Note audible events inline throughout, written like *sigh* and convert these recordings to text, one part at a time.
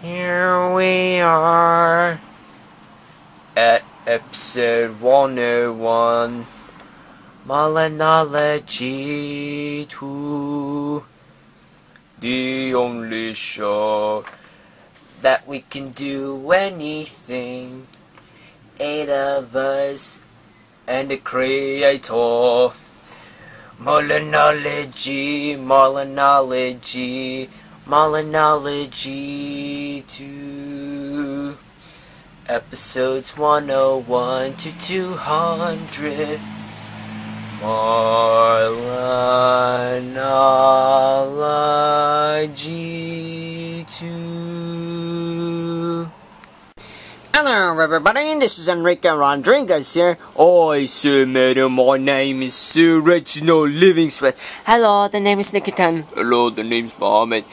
Here we are. At episode 101 Marlonology 2 The only show that we can do anything. Eight of us and the creator. Marlonology, Marlonology Marlonology 2 Episodes 101 to 200 Marlonology 2 Hello everybody, this is Enrique Rodriguez here. Oi, Sir Madam, my name is Sir Reginald Livingston. Hello, the name is Nikitan. Hello, the name's Mohammed.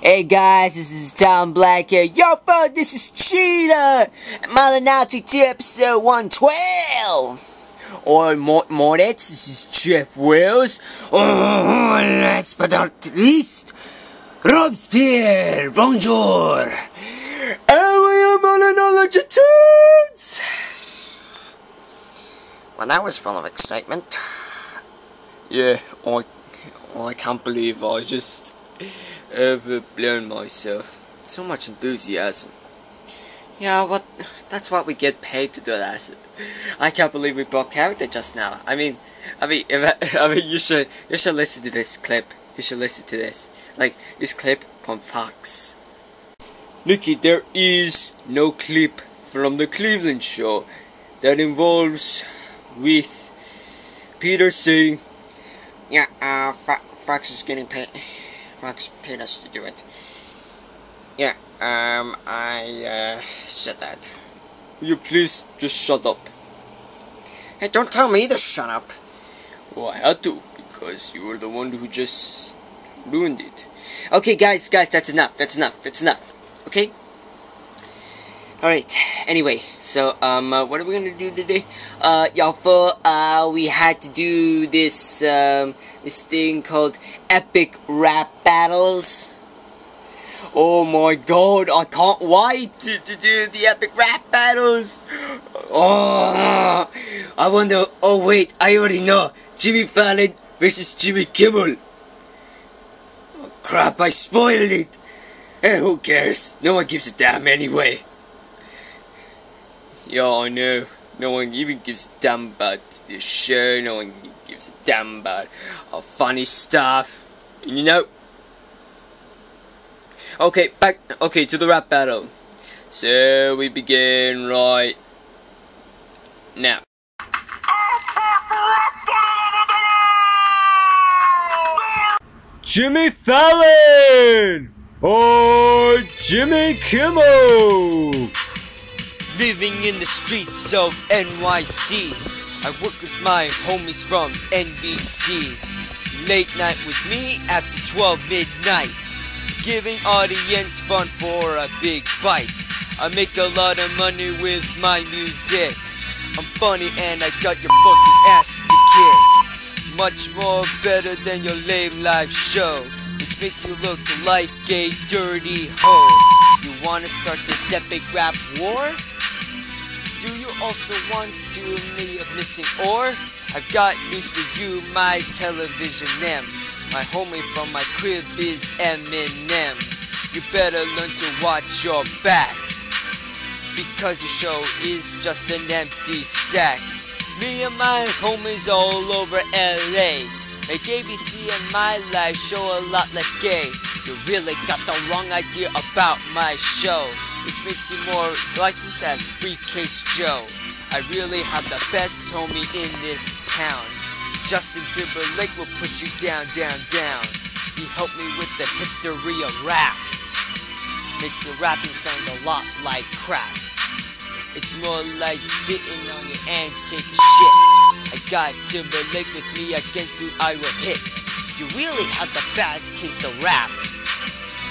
Hey guys, this is Tom Black here. Yo, bro, this is Cheetah. Malinati 2 episode 112. Oi, Mort Mortets, this is Jeff Wells. Oh, last but not least, Robespierre, bonjour. And we are Marlonologitoons. Well, that was full of excitement. Yeah, I, I can't believe I just overblown myself. So much enthusiasm. Yeah, what? That's what we get paid to do that. I can't believe we broke character just now. I mean, I mean, if *laughs* I, I mean, you should, you should listen to this clip. You should listen to this. Like this clip from Fox. Nikki, there is no clip from the Cleveland show that involves with Peter saying, Yeah, uh, Fo- Fox is getting paid. Fox paid us to do it. Yeah, um, I uh, said that. Will you please just shut up? Hey, don't tell me to shut up. Well, I had to because you were the one who just ruined it. Okay, guys, guys, that's enough. That's enough. That's enough. Okay. All right. Anyway, so um, uh, what are we gonna do today? Uh, y'all, for uh, we had to do this um, this thing called epic rap battles. Oh my god, I can't wait to, to do the epic rap battles! Oh, I wonder. Oh wait, I already know. Jimmy Fallon versus Jimmy Kimmel. Oh, crap! I spoiled it. Eh, who cares? No one gives a damn anyway. Yeah, I know. No one even gives a damn about the show, no one gives a damn about our funny stuff. You know. Okay, back. Okay, to the rap battle. So we begin right now. Jimmy Fallon! Or Jimmy Kimmel! Living in the streets of NYC. I work with my homies from NBC. Late night with me after 12 midnight. Giving audience fun for a big bite. I make a lot of money with my music. I'm funny and I got your fucking ass to kick. Much more better than your lame live show. Which makes you look like a dirty hoe. You wanna start this epic rap war? Do you also want to me a missing or? I've got news for you, my television M. My homie from my crib is Eminem. You better learn to watch your back. Because your show is just an empty sack. Me and my homies all over LA. Make ABC and my life show a lot less gay. You really got the wrong idea about my show which makes you more like this as Briefcase Joe. I really have the best homie in this town. Justin Timberlake will push you down, down, down. He helped me with the history of rap. Makes your rapping sound a lot like crap. It's more like sitting on your take shit. I got Timberlake with me against who I will hit. You really have the bad taste of rap.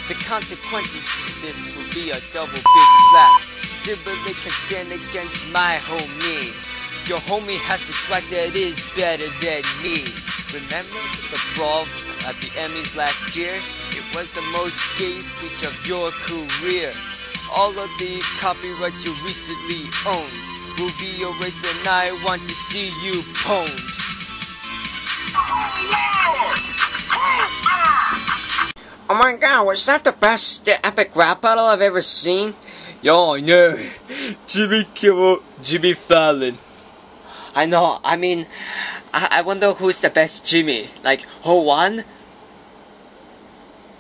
The consequences of this will be a double big slap. Timberlake can stand against my homie. Your homie has the swag that is better than me. Remember the brawl at the Emmys last year? It was the most gay speech of your career. All of the copyrights you recently owned will be erased and I want to see you pwned. Oh Oh my god, was that the best epic rap battle I've ever seen? Yo, I know. Jimmy Kimmel, Jimmy Fallon. I know, I mean, I, I wonder who's the best Jimmy. Like, who won?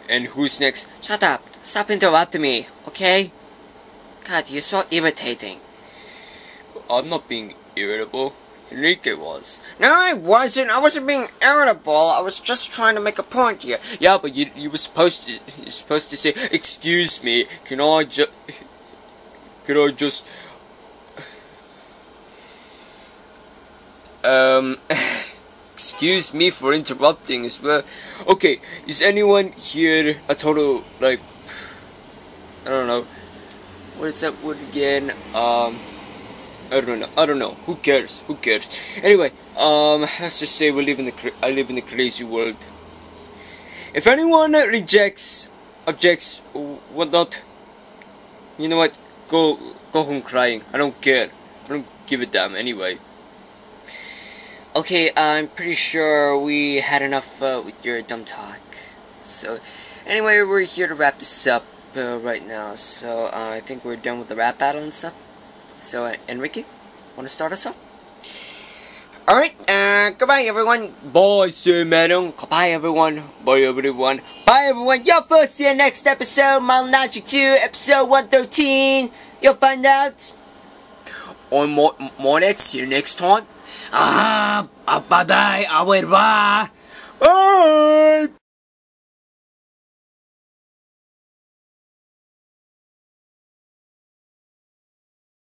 And who's next? Shut up. Stop interrupting me, okay? God, you're so irritating. I'm not being irritable. Enrique was. No, I wasn't. I wasn't being irritable. I was just trying to make a point here. Yeah, but you you were supposed to you're supposed to say, "Excuse me, can I just can I just um *laughs* excuse me for interrupting as well." Okay, is anyone here a total like I don't know what is that word again? Um. I don't know. I don't know. Who cares? Who cares? Anyway, um, let's just say we live in the I live in the crazy world. If anyone rejects, objects, whatnot, you know what? Go, go home crying. I don't care. I don't give a damn anyway. Okay, I'm pretty sure we had enough uh, with your dumb talk. So, anyway, we're here to wrap this up uh, right now. So, uh, I think we're done with the rap battle and stuff. So, uh, Enrique, want to start us off? Alright, uh, goodbye everyone. Bye, Sir Madam. Goodbye everyone. Bye, everyone. Bye everyone. You'll first see you next episode, Malnagic 2, episode 113. You'll find out. On more, more next. See you next time. Ah, bye bye. I bye. Ah!